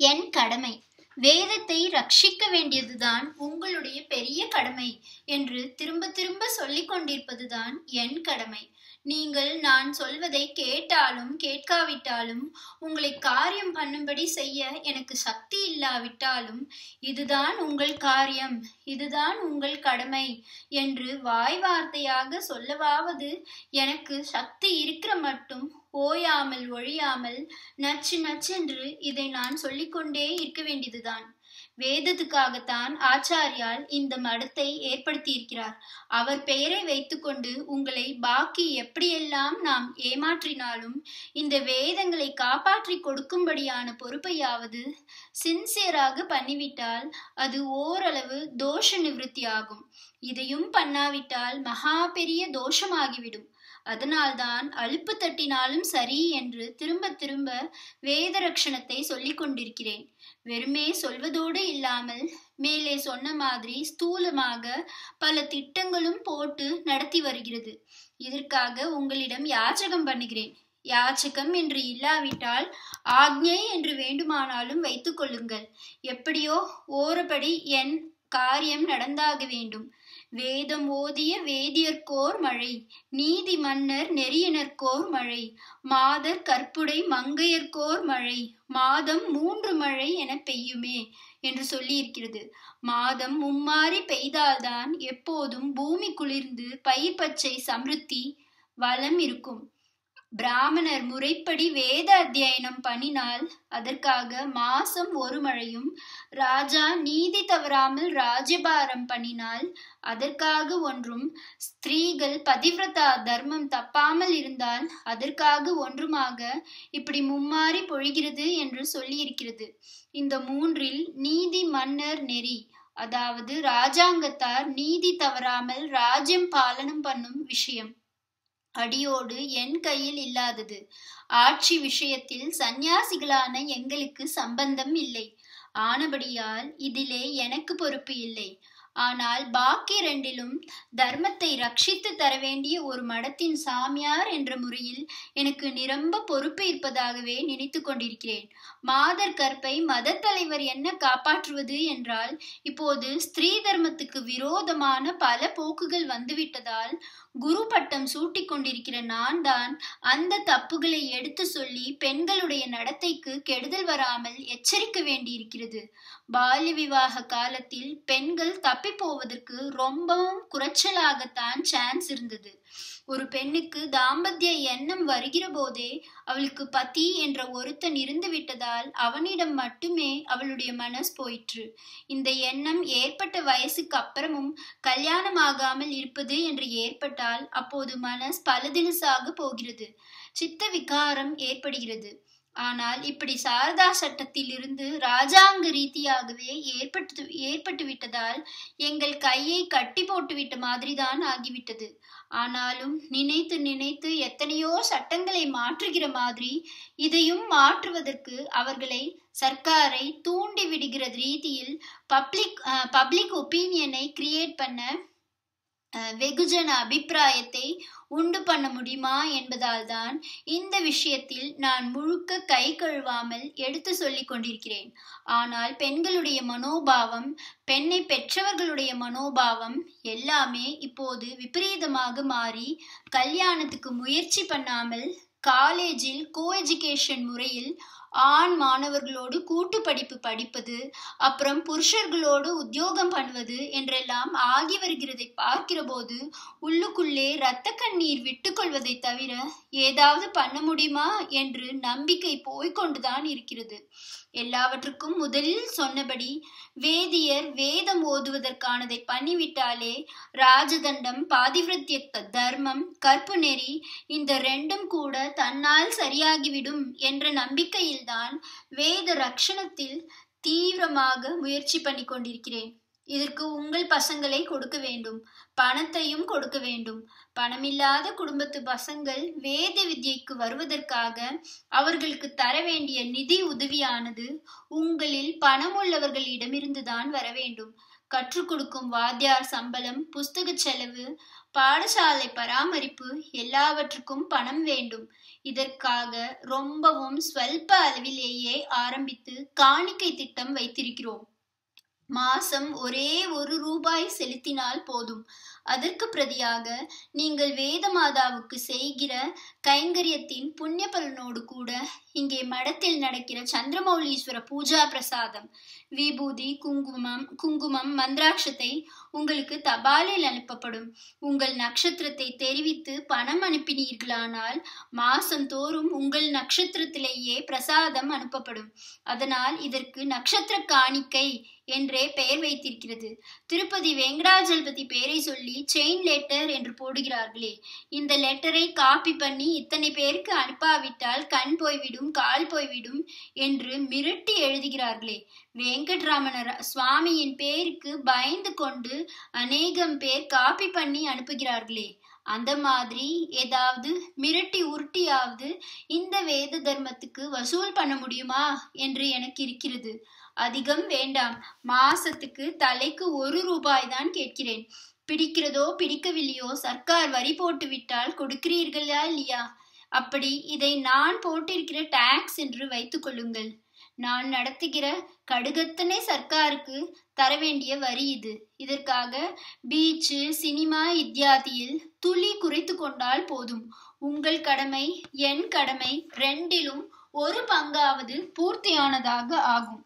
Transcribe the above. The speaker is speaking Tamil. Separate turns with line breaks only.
என் கடமை. வேதத்தை ரட்சிக்க வேண்டியதுதான் உங்களுடைய பெரிய கடமை என்று திரும்ப திரும்ப சொல்லிக் கொண்டிருப்பதுதான் என் கடமை. நீங்கள் நான் சொல்வதை கேட்டாலும் கேட்காவிட்டாலும் உங்களை காரியம் பண்ணும்படி செய்ய எனக்கு சக்தி இல்லாவிட்டாலும் இதுதான் உங்கள் காரியம் இதுதான் உங்கள் கடமை என்று வாய் வார்த்தையாக சொல்லவாவது எனக்கு சக்தி இருக்கிற மட்டும் ஓயாமல் ஒழியாமல் நச்சு நச்சென்று இதை நான் சொல்லிக்கொண்டே இருக்க வேண்டியதுதான். வேதத்துக்காகத்தான் ஆச்சாரியால் இந்த மடத்தை ஏற்படுத்தியிருக்கிறார். அவர் பெயரை வைத்துக்கொண்டு உங்களை பாக்கி எப்படியெல்லாம் நாம் ஏமாற்றினாலும் இந்த வேதங்களை காப்பாற்றி கொடுக்கும்படியான பொறுப்பையாவது சின்சியராக பண்ணிவிட்டால் அது ஓரளவு தோஷ நிவர்த்தி ஆகும். இதையும் பண்ணாவிட்டால் மகா பெரிய தோஷமாகிவிடும். அதனால்தான் அலுப்பு தட்டினாலும் சரி என்று திரும்ப திரும்ப வேதரக்ஷணத்தை சொல்லிக் கொண்டிருக்கிறேன் வெறுமே சொல்வதோடு இல்லாமல் மேலே சொன்ன மாதிரி ஸ்தூலமாக பல திட்டங்களும் போட்டு நடத்தி வருகிறது. இதற்காக உங்களிடம் யாச்சகம் பண்ணுகிறேன். யாச்சகம் என்று இல்லாவிட்டால் ஆக்ஞை என்று வேண்டுமானாலும் வைத்துக் கொள்ளுங்கள். எப்படியோ ஓரபடி என் காரியம் நடந்தாக வேண்டும். வேதம் ஓதிய வேதியர்கோர் மழை நீதி மன்னர் நெறியினர்க்கோர் மழை மாதர் கற்புடை மங்கையர்க்கோர் மழை மாதம் மூன்று மழை என பெய்யுமே என்று சொல்லியிருக்கிறது. மாதம் மும்மாறி பெய்தால்தான் எப்போதும் பூமி குளிர்ந்து பயிர் பச்சை சமிருத்தி வளம் இருக்கும். பிராமணர் முறைப்படி வேத அத்தியனம் பண்ணினால் அதற்காக மாசம் ஒரு மழையும் ராஜா நீதி தவறாமல் ராஜபாரம் பண்ணினால் அதற்காக ஒன்றும் ஸ்திரீகள் பதிவிரதா தர்மம் தப்பாமல் இருந்தால் அதற்காக ஒன்றுமாக இப்படி மும்மாறி பொழிகிறது என்று சொல்லியிருக்கிறது. இந்த மூன்றில் நீதி மன்னர் நெறி அதாவது ராஜாங்கத்தார் நீதி தவறாமல் ராஜ்யம் பாலனம் பண்ணும் விஷயம். அடியோடு என் கையில் இல்லாதது. ஆட்சி விஷயத்தில் சந்நியாசிகளான எங்களுக்கு சம்பந்தம் இல்லை. ஆனபடியால் இதிலே எனக்கு பொறுப்பு இல்லை. ஆனால் பாக்கி ரெண்டிலும் தர்மத்தை ரட்சித்து தர வேண்டிய ஒரு மடத்தின் சாமியார் என்ற முறையில் எனக்கு நிரம்ப பொறுப்பு இருப்பதாகவே நினைத்து கொண்டிருக்கிறேன். மாதர் கற்பை மத தலைவர் என்ன காப்பாற்றுவது என்றால் இப்போது ஸ்திரீ தர்மத்துக்கு விரோதமான பல போக்குகள் வந்துவிட்டதால் குரு பட்டம் சூட்டிக் கொண்டிருக்கிற நான் தான் அந்த தப்புகளை எடுத்து சொல்லி பெண்களுடைய நடத்தைக்கு கெடுதல் வராமல் எச்சரிக்க வேண்டியிருக்கிறது. பால்ய விவாக காலத்தில் பெண்கள் தப்பி போவதற்கு ரொம்பவும் குறைச்சலாகத்தான் சான்ஸ் இருந்தது. ஒரு பெண்ணுக்கு தாம்பத்திய எண்ணம் வருகிற போதே அவளுக்கு பதி என்ற ஒருத்தன் இருந்து விட்டதால் அவனிடம் மட்டுமே அவளுடைய மனஸ் போயிற்று. இந்த எண்ணம் ஏற்பட்ட வயசுக்கு அப்புறமும் கல்யாணம் ஆகாமல் இருப்பது என்று ஏற்பட்டால் அப்போது மனஸ் பலதிலுசாக போகிறது. சித்த விகாரம் ஏற்படுகிறது. ஆனால் இப்படி சாரதா சட்டத்தில் இருந்து ராஜாங்க ரீதியாகவே ஏற்பட்டு ஏற்பட்டு விட்டதால் எங்கள் கையை கட்டி போட்டுவிட்ட மாதிரிதான் ஆகிவிட்டது. ஆனாலும் நினைத்து நினைத்து எத்தனையோ சட்டங்களை மாற்றுகிற மாதிரி இதையும் மாற்றுவதற்கு அவர்களை சர்க்காரை தூண்டி விடுகிற ரீதியில் பப்ளிக் பப்ளிக் ஒப்பீனியனை கிரியேட் பண்ண வெகுஜன அபிப்பிராயத்தை உண்டு பண்ண முடியுமா என்பதால் தான் இந்த விஷயத்தில் நான் முழுக்க கை கழுவாமல் எடுத்து சொல்லிக் கொண்டிருக்கிறேன். ஆனால் பெண்களுடைய மனோபாவம் பெண்ணை பெற்றவர்களுடைய மனோபாவம் எல்லாமே இப்போது விபரீதமாக மாறி கல்யாணத்துக்கு முயற்சி பண்ணாமல் காலேஜில் கோ எஜுகேஷன் முறையில் ஆண் மாணவர்களோடு கூட்டு படிப்பு படிப்பது அப்புறம் புருஷர்களோடு உத்தியோகம் பண்ணுவது என்றெல்லாம் ஆகி வருகிறதை பார்க்கிற போது உள்ளுக்குள்ளே இரத்த கண்ணீர் விட்டுக்கொள்வதை தவிர ஏதாவது பண்ண முடியுமா என்று நம்பிக்கை போய்கொண்டுதான் இருக்கிறது. எல்லாவற்றுக்கும் முதலில் சொன்னபடி வேதியர் வேதம் ஓதுவதற்கானதை பண்ணிவிட்டாலே ராஜதண்டம் பாதிவிரத்திய தர்மம் கற்பு நெறி இந்த ரெண்டும் கூட தன்னால் சரியாகிவிடும் என்ற நம்பிக்கையில்தான் வேத ரக்ஷணத்தில் தீவிரமாக முயற்சி பண்ணி கொண்டிருக்கிறேன் இதற்கு உங்கள் பசங்களை கொடுக்க வேண்டும். பணத்தையும் கொடுக்க வேண்டும். பணமில்லாத குடும்பத்து பசங்கள் வேத வித்யைக்கு வருவதற்காக அவர்களுக்கு தர வேண்டிய நிதி உதவியானது உங்களில் பணமுள்ளவர்களிடமிருந்துதான் வர வேண்டும். கற்றுக் கொடுக்கும் வாத்தியார் சம்பளம் புஸ்தக செலவு பாடசாலை பராமரிப்பு எல்லாவற்றுக்கும் பணம் வேண்டும். இதற்காக ரொம்பவும் ஸ்வல்ப அளவிலேயே ஆரம்பித்து காணிக்கை திட்டம் வைத்திருக்கிறோம். மாசம் ஒரே ஒரு ரூபாய் செலுத்தினால் போதும். அதற்கு பிரதியாக நீங்கள் வேத மாதாவுக்கு செய்கிற கைங்கரியத்தின் புண்ணிய பலனோடு கூட இங்கே மடத்தில் நடக்கிற சந்திரமௌலீஸ்வர பூஜா பிரசாதம் விபூதி குங்குமம் குங்குமம் மந்திராட்சத்தை உங்களுக்கு தபாலில் அனுப்பப்படும். உங்கள் நட்சத்திரத்தை தெரிவித்து பணம் அனுப்பினீர்களானால் மாசம் தோறும் உங்கள் நட்சத்திரத்திலேயே பிரசாதம் அனுப்பப்படும். அதனால் இதற்கு நட்சத்திர காணிக்கை என்றே பெயர் வைத்திருக்கிறது. திருப்பதி வெங்கடாஜலபதி பெயரை சொல்லி செயின் லெட்டர் என்று போடுகிறார்களே. இந்த லெட்டரை காப்பி பண்ணி இத்தனை பேருக்கு அனுப்பாவிட்டால் கண் போய்விடும் கால் போய்விடும் என்று மிரட்டி எழுதுகிறார்களே. வெங்கட்ராமன சுவாமியின் பேருக்கு பயந்து கொண்டு அநேகம் பேர் காப்பி பண்ணி அனுப்புகிறார்களே. அந்த மாதிரி ஏதாவது மிரட்டி உருட்டியாவது இந்த வேத தர்மத்துக்கு வசூல் பண்ண முடியுமா என்று எனக்கு இருக்கிறது. அதிகம் வேண்டாம். மாசத்துக்கு தலைக்கு ஒரு ரூபாய் தான் கேட்கிறேன். பிடிக்கிறதோ பிடிக்கவில்லையோ சர்க்கார் வரி போட்டு விட்டால் கொடுக்கிறீர்களா இல்லையா? அப்படி இதை நான் போட்டிருக்கிற டாக்ஸ் என்று வைத்துக் கொள்ளுங்கள். நான் நடத்துகிற கடுகத்தனை சர்க்காருக்கு தர வேண்டிய வரி இது. இதற்காக பீச்சு சினிமா இத்தியாதியில் துளி குறைத்து கொண்டால் போதும். உங்கள் கடமை என் கடமை ரெண்டிலும் ஒரு பங்காவது பூர்த்தியானதாக ஆகும்.